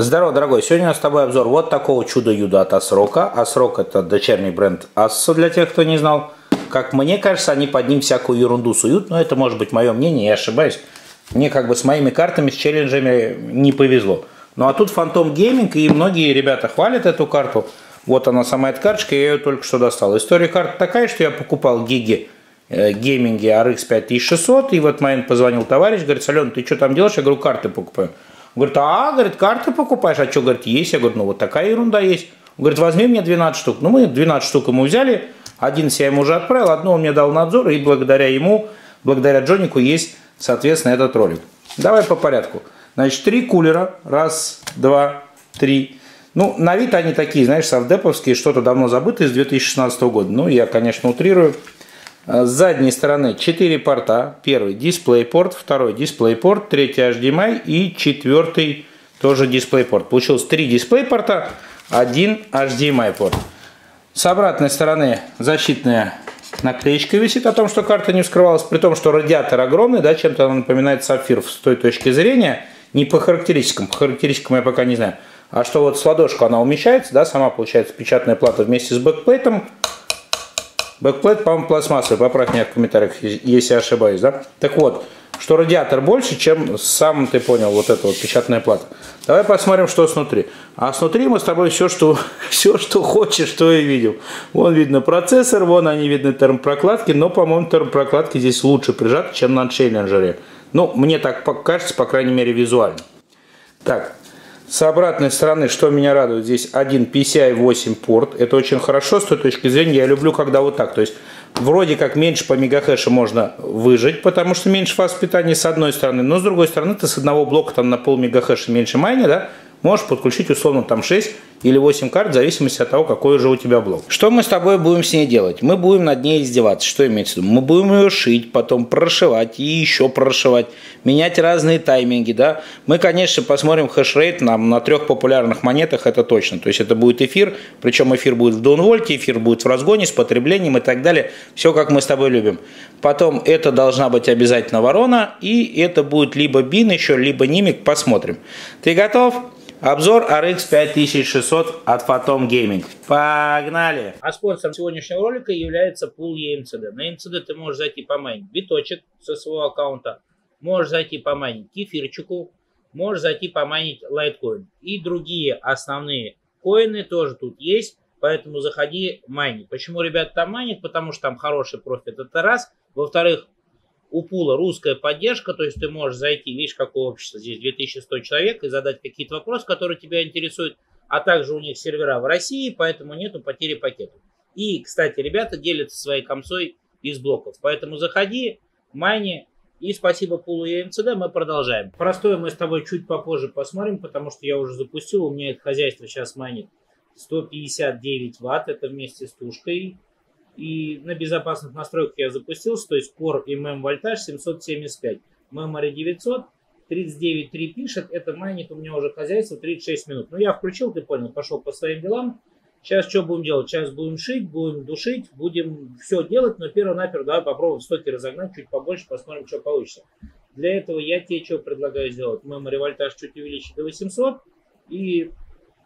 Здорово, дорогой. Сегодня у нас с тобой обзор вот такого чудо-юда от Асрока. Асрок это дочерний бренд Asus, для тех, кто не знал. Как мне кажется, они под ним всякую ерунду суют, но это может быть мое мнение, я ошибаюсь. Мне как бы с моими картами, с челленджами не повезло. Ну а тут Phantom Gaming, и многие ребята хвалят эту карту. Вот она сама эта карточка, я ее только что достал. История карты такая, что я покупал гиги э, гейминги RX 5600, и в этот момент позвонил товарищ, говорит, Ален, ты что там делаешь? Я говорю, карты покупаю. Говорит, а, говорит, карты покупаешь, а что, говорит, есть? Я говорю, ну вот такая ерунда есть. Говорит, возьми мне 12 штук. Ну, мы 12 штук ему взяли, 11 я ему уже отправил, одну он мне дал надзор, и благодаря ему, благодаря Джонику есть, соответственно, этот ролик. Давай по порядку. Значит, три кулера. Раз, два, три. Ну, на вид они такие, знаешь, совдеповские, что-то давно забытые с 2016 года. Ну, я, конечно, утрирую. С задней стороны 4 порта. Первый DisplayPort, второй DisplayPort, третий HDMI и четвертый тоже DisplayPort. Получилось 3 DisplayPort а, один HDMI порт. С обратной стороны защитная наклеечка висит о том, что карта не вскрывалась, при том, что радиатор огромный, да, чем-то она напоминает Sapphire с той точки зрения, не по характеристикам, по характеристикам я пока не знаю, а что вот с ладошку она умещается, да, сама получается печатная плата вместе с backplate ом, Backplate, по-моему, пластмассовый, поправь меня в комментариях, если я ошибаюсь, да? Так вот, что радиатор больше, чем сам, ты понял, вот эта вот печатная плата. Давай посмотрим, что снутри. А снутри мы с тобой все, что, все, что хочешь, что и видел. Вон видно процессор, вон они видны термопрокладки, но, по-моему, термопрокладки здесь лучше прижаты, чем на челленджере. Ну, мне так кажется, по крайней мере, визуально. Так, с обратной стороны, что меня радует, здесь один PCI 8 порт. Это очень хорошо с той точки зрения. Я люблю, когда вот так. То есть, вроде как меньше по мегахэшу можно выжить, потому что меньше фаз питания с одной стороны. Но с другой стороны, ты с одного блока там на пол мегахэша меньше майни, да, можешь подключить условно там 6 или 8 карт, в зависимости от того, какой же у тебя блок. Что мы с тобой будем с ней делать? Мы будем над ней издеваться. Что имеется в виду? Мы будем ее шить, потом прошивать и еще прошивать, менять разные тайминги, да. Мы, конечно, посмотрим хешрейт нам на трех популярных монетах, это точно. То есть это будет эфир, причем эфир будет в даунвольте, эфир будет в разгоне с потреблением и так далее. Все, как мы с тобой любим. Потом это должна быть обязательно ворона, и это будет либо бин еще, либо нимик, посмотрим. Ты готов? Обзор RX 5600 от Phantom Gaming. Погнали! А спонсором сегодняшнего ролика является пул EMCD. На EMCD ты можешь зайти помайнить биточек со своего аккаунта, можешь зайти помайнить кефирчику, можешь зайти помайнить лайткоин. И другие основные коины тоже тут есть, поэтому заходи майнить. Почему ребята там майнят? Потому что там хороший профит, это раз. Во-вторых, у пула русская поддержка, то есть ты можешь зайти, видишь, какое общество, здесь 2100 человек, и задать какие-то вопросы, которые тебя интересуют, а также у них сервера в России, поэтому нету потери пакетов. И, кстати, ребята делятся своей комсой из блоков, поэтому заходи, майни, и спасибо пулу и МЦД, мы продолжаем. Простое мы с тобой чуть попозже посмотрим, потому что я уже запустил, у меня это хозяйство сейчас майнит 159 ватт, это вместе с тушкой, и на безопасных настройках я запустился, то есть Core и MEM вольтаж 775, Memory 900, 39.3 пишет, это майнит у меня уже хозяйство 36 минут. Ну я включил, ты понял, пошел по своим делам. Сейчас что будем делать? Сейчас будем шить, будем душить, будем все делать, но перво-наперво давай попробуем стоки разогнать чуть побольше, посмотрим, что получится. Для этого я тебе что предлагаю сделать? Memory вольтаж чуть увеличить до 800 и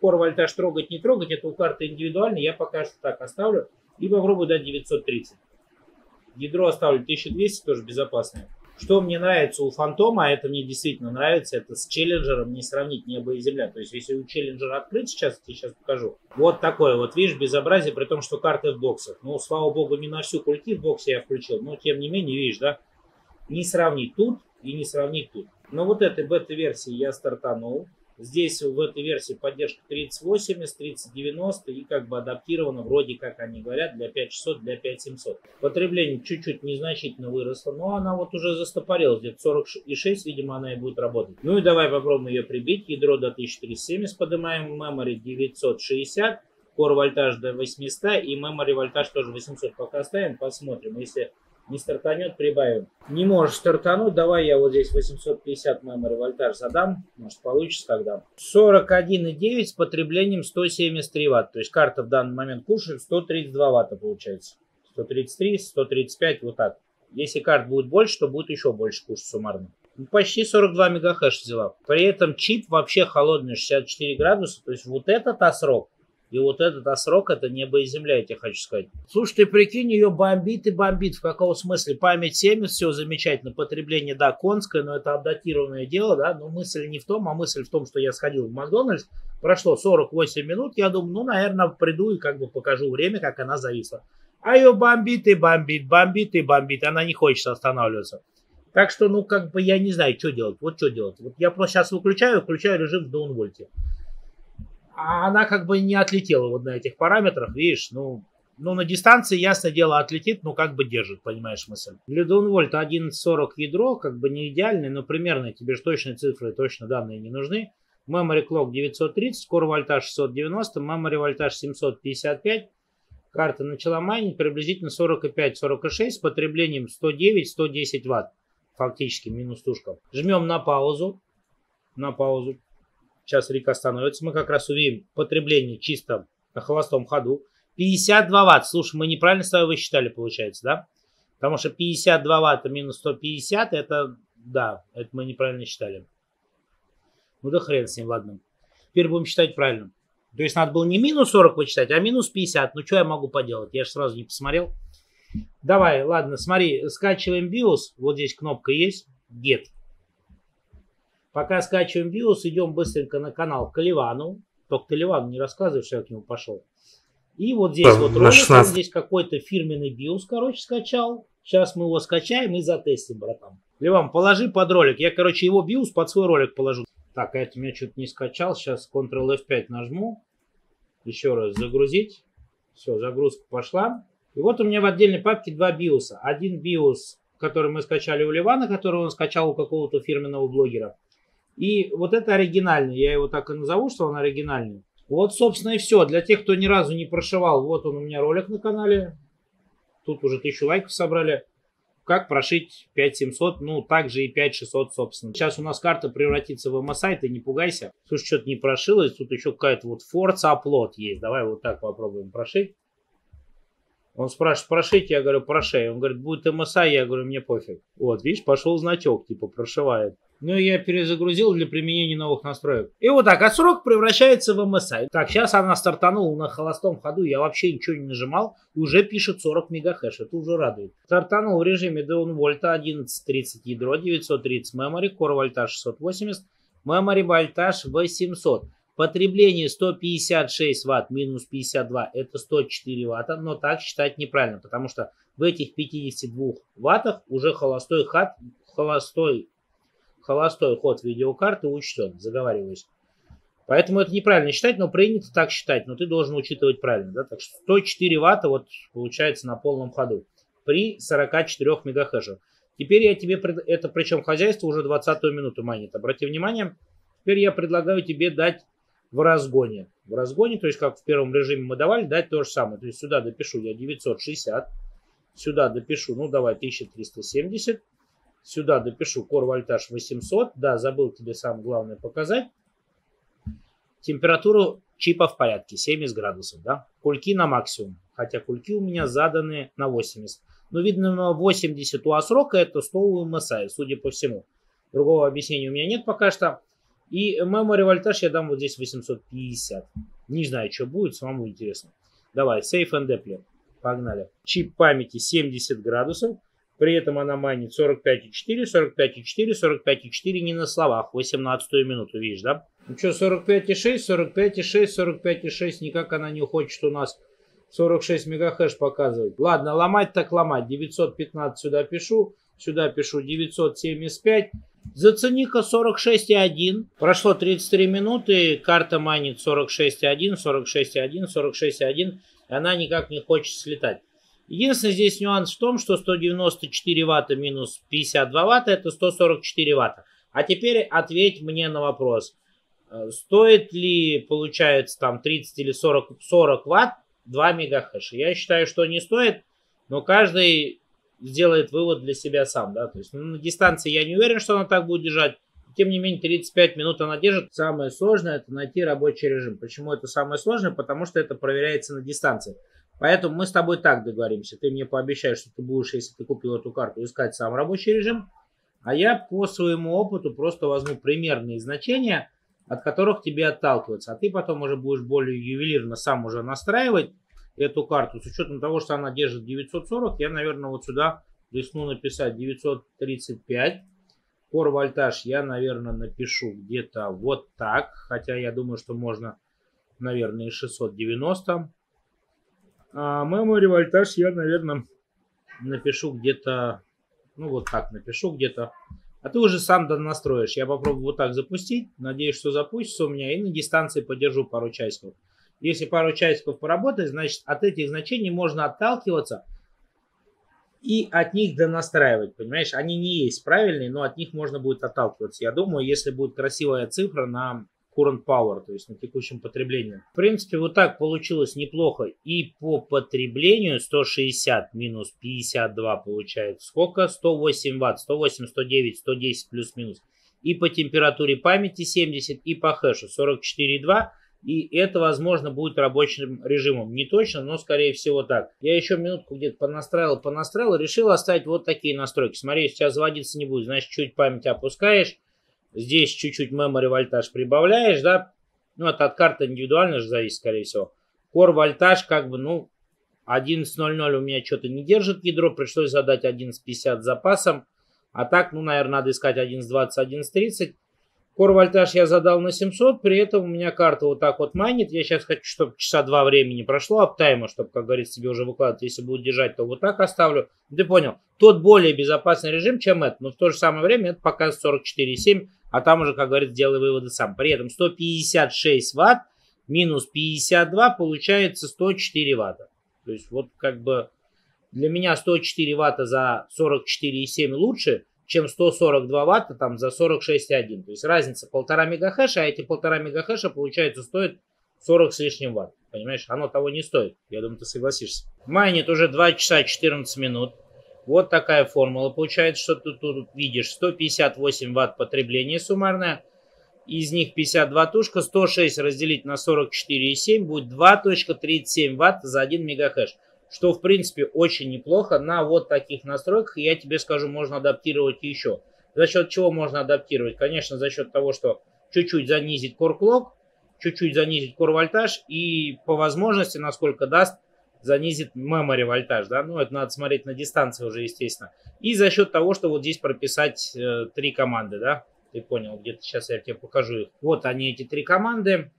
Core вольтаж трогать, не трогать, это у карты индивидуально, я пока что так оставлю. И попробую дать 930. Ядро оставлю 1200, тоже безопасное. Что мне нравится у Фантома, а это мне действительно нравится, это с Челленджером не сравнить небо и земля. То есть, если у Челленджера открыть сейчас, я сейчас покажу. Вот такое вот, видишь, безобразие, при том, что карты в боксах. Ну, слава богу, не на всю культи в боксе я включил, но тем не менее, видишь, да, не сравнить тут и не сравнить тут. Но вот этой бета-версии я стартанул. Здесь в этой версии поддержка 3080, 3090 и как бы адаптирована, вроде как они говорят, для 5600, для 5700. Потребление чуть-чуть незначительно выросло, но она вот уже застопорилась, где-то 46, видимо, она и будет работать. Ну и давай попробуем ее прибить. Ядро до 1370 поднимаем, memory 960, core вольтаж до 800 и memory вольтаж тоже 800. Пока оставим, посмотрим. Если не стартанет, прибавим. Не можешь стартануть, давай я вот здесь 850 memory вольтаж задам, может получится тогда. 41,9 с потреблением 173 ватт, то есть карта в данный момент кушает 132 ватта получается. 133, 135, вот так. Если карт будет больше, то будет еще больше кушать суммарно. Ну, почти 42 мегахэш взяла. При этом чип вообще холодный, 64 градуса. То есть вот этот осрок и вот этот осрок это небо и земля, я тебе хочу сказать. Слушай, ты прикинь, ее бомбит и бомбит. В каком смысле? Память 70, все замечательно. Потребление, да, конское, но это обдатированное дело, да. Но мысль не в том, а мысль в том, что я сходил в Макдональдс. Прошло 48 минут, я думаю, ну, наверное, приду и как бы покажу время, как она зависла. А ее бомбит и бомбит, бомбит и бомбит. Она не хочет останавливаться. Так что, ну, как бы я не знаю, что делать. Вот что делать. Вот я просто сейчас выключаю, включаю режим в даунвольте. А она как бы не отлетела вот на этих параметрах, видишь, ну, ну, на дистанции, ясно дело, отлетит, но как бы держит, понимаешь смысл. Для Даунвольта 11.40 ядро, как бы не идеальный, но примерно тебе же точные цифры, точно данные не нужны. Memory Clock 930, Core вольтаж 690, Memory вольтаж 755. Карта начала майнить приблизительно 45-46 с потреблением 109-110 Вт. Фактически минус тушка. Жмем на паузу. На паузу. Сейчас Рик остановится. Мы как раз увидим потребление чисто на холостом ходу. 52 ватт. Слушай, мы неправильно с тобой высчитали, получается, да? Потому что 52 ватта минус 150, это, да, это мы неправильно считали. Ну да хрен с ним, ладно. Теперь будем считать правильно. То есть надо было не минус 40 вычитать, а минус 50. Ну что я могу поделать? Я же сразу не посмотрел. Давай, ладно, смотри, скачиваем BIOS. Вот здесь кнопка есть. Get. Пока скачиваем BIOS, идем быстренько на канал к Ливану. Только ты Ливану не рассказываешь, что я к нему пошел. И вот здесь вот ролик, он здесь какой-то фирменный BIOS, короче, скачал. Сейчас мы его скачаем и затестим, братан. Ливан, положи под ролик. Я, короче, его BIOS под свой ролик положу. Так, а это меня что-то не скачал. Сейчас Ctrl F5 нажму. Еще раз загрузить. Все, загрузка пошла. И вот у меня в отдельной папке два BIOS. Один BIOS, который мы скачали у Ливана, который он скачал у какого-то фирменного блогера. И вот это оригинальный, я его так и назову, что он оригинальный. Вот, собственно, и все. Для тех, кто ни разу не прошивал, вот он у меня ролик на канале. Тут уже тысячу лайков собрали. Как прошить 5700, ну, также и 5600, собственно. Сейчас у нас карта превратится в MSI, ты не пугайся. Слушай, что-то не прошилось, тут еще какая-то вот Forza Upload есть. Давай вот так попробуем прошить. Он спрашивает, прошить, я говорю, прошей. Он говорит, будет MSI, я говорю, мне пофиг. Вот, видишь, пошел значок, типа, прошивает. Ну, я перезагрузил для применения новых настроек. И вот так, а срок превращается в MSI. Так, сейчас она стартанула на холостом ходу, я вообще ничего не нажимал, и уже пишет 40 мегахэш, это уже радует. Стартанул в режиме Downvolt 11.30 ядро, 930 memory, Core вольтаж 680, memory вольтаж 800. Потребление 156 ватт минус 52 это 104 ватта, но так считать неправильно, потому что в этих 52 ваттах уже холостой ход, холостой холостой ход видеокарты учтен, заговариваюсь. Поэтому это неправильно считать, но принято так считать, но ты должен учитывать правильно. Да? Так что 104 ватта вот получается на полном ходу при 44 мегахэшах. Теперь я тебе, это причем хозяйство уже 20 минуту манит. Обрати внимание, теперь я предлагаю тебе дать в разгоне. В разгоне, то есть как в первом режиме мы давали, дать то же самое. То есть сюда допишу я 960, сюда допишу, ну давай 1370, Сюда допишу Core вольтаж 800. Да, забыл тебе самое главное показать. Температуру чипа в порядке, 70 градусов. Да? Кульки на максимум. Хотя кульки у меня заданы на 80. Но видно на 80 у Асрока это 100 у MSI, судя по всему. Другого объяснения у меня нет пока что. И memory вольтаж я дам вот здесь 850. Не знаю, что будет, самому интересно. Давай, Safe and Deploy. Погнали. Чип памяти 70 градусов. При этом она манит 45,4, 45,4, 45,4 не на словах. 18 минуту, видишь, да? Ну что, 45,6, 45,6, 45,6. Никак она не хочет у нас 46 мегахэш показывать. Ладно, ломать так ломать. 915 сюда пишу. Сюда пишу 975. Зацени-ка 46,1. Прошло 33 минуты. Карта манит 46,1, 46,1, 46,1. И она никак не хочет слетать. Единственный здесь нюанс в том, что 194 ватта минус 52 ватта это 144 ватта. А теперь ответь мне на вопрос. Э, стоит ли, получается, там 30 или 40, 40 ватт 2 мегахэша? Я считаю, что не стоит, но каждый сделает вывод для себя сам. Да? То есть ну, на дистанции я не уверен, что она так будет держать. Тем не менее, 35 минут она держит. Самое сложное это найти рабочий режим. Почему это самое сложное? Потому что это проверяется на дистанции. Поэтому мы с тобой так договоримся. Ты мне пообещаешь, что ты будешь, если ты купил эту карту, искать сам рабочий режим. А я по своему опыту просто возьму примерные значения, от которых тебе отталкиваться. А ты потом уже будешь более ювелирно сам уже настраивать эту карту. С учетом того, что она держит 940, я, наверное, вот сюда рискну написать 935. Кор вольтаж я, наверное, напишу где-то вот так. Хотя я думаю, что можно, наверное, и 690. А memory вольтаж я, наверное, напишу где-то, ну вот так напишу где-то. А ты уже сам настроишь. Я попробую вот так запустить. Надеюсь, что запустится у меня. И на дистанции подержу пару часиков. Если пару часиков поработать, значит от этих значений можно отталкиваться и от них донастраивать, понимаешь? Они не есть правильные, но от них можно будет отталкиваться. Я думаю, если будет красивая цифра на current power, то есть на текущем потреблении. В принципе, вот так получилось неплохо. И по потреблению 160 минус 52 получается. Сколько? 108 ватт, 108, 109, 110 плюс-минус. И по температуре памяти 70, и по хэшу 44,2. И это, возможно, будет рабочим режимом. Не точно, но скорее всего так. Я еще минутку где-то понастраивал, понастраивал. Решил оставить вот такие настройки. Смотри, сейчас заводиться не будет. Значит, чуть память опускаешь. Здесь чуть-чуть memory вольтаж прибавляешь, да. Ну, это от карты индивидуально же зависит, скорее всего. Core вольтаж, как бы, ну, 11.00 у меня что-то не держит ядро. Пришлось задать 11.50 с запасом. А так, ну, наверное, надо искать 11.20, 11.30. Core вольтаж я задал на 700, при этом у меня карта вот так вот майнит. Я сейчас хочу, чтобы часа два времени прошло аптайма, чтобы, как говорится, себе уже выкладывать. Если будет держать, то вот так оставлю. Ты понял? Тот более безопасный режим, чем это, но в то же самое время это показывает 44,7, а там уже, как говорится, делай выводы сам. При этом 156 ватт минус 52 получается 104 ватта. То есть вот как бы для меня 104 ватта за 44,7 лучше, чем 142 ватта там за 46,1. То есть разница полтора мегахэша, а эти полтора мегахэша, получается, стоят 40 с лишним ватт. Понимаешь, оно того не стоит. Я думаю, ты согласишься. Майнит уже 2 часа 14 минут. Вот такая формула. Получается, что ты тут видишь 158 ватт потребление суммарное. Из них 52 тушка, 106 разделить на 44,7 будет 2.37 ватт за 1 мегахэш что в принципе очень неплохо. На вот таких настройках, я тебе скажу, можно адаптировать еще. За счет чего можно адаптировать? Конечно, за счет того, что чуть-чуть занизить core clock, чуть-чуть занизить core вольтаж и по возможности, насколько даст, занизит memory вольтаж. Да? Ну, это надо смотреть на дистанции уже, естественно. И за счет того, что вот здесь прописать э, три команды, да, ты понял, где-то сейчас я тебе покажу их. Вот они, эти три команды.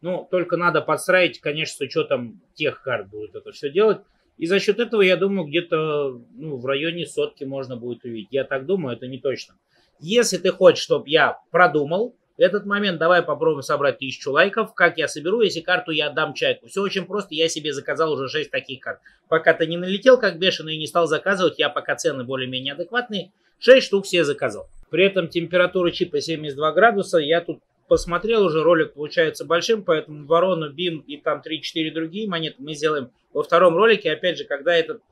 Ну, только надо подстраивать, конечно, с учетом тех карт будет это все делать. И за счет этого, я думаю, где-то ну, в районе сотки можно будет увидеть. Я так думаю, это не точно. Если ты хочешь, чтобы я продумал этот момент, давай попробуем собрать тысячу лайков. Как я соберу, если карту я отдам человеку? Все очень просто, я себе заказал уже 6 таких карт. Пока ты не налетел как бешеный и не стал заказывать, я пока цены более-менее адекватные, 6 штук все заказал. При этом температура чипа 72 градуса, я тут посмотрел уже, ролик получается большим, поэтому ворону, бим и там 3-4 другие монеты мы сделаем во втором ролике, опять же, когда этот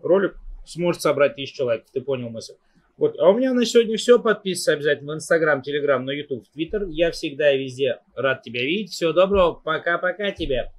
ролик сможет собрать 1000 лайков, ты понял мысль. Вот, а у меня на сегодня все. Подписывайся обязательно в Инстаграм, Телеграм, на Ютуб, в Твиттер. Я всегда и везде рад тебя видеть. Всего доброго. Пока-пока тебе.